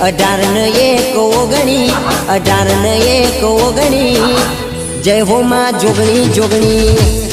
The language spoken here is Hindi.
અઢાર ને એક ઓગણી અઢાર ને એક ઓગણી જય હો માં જોગણી જોગણી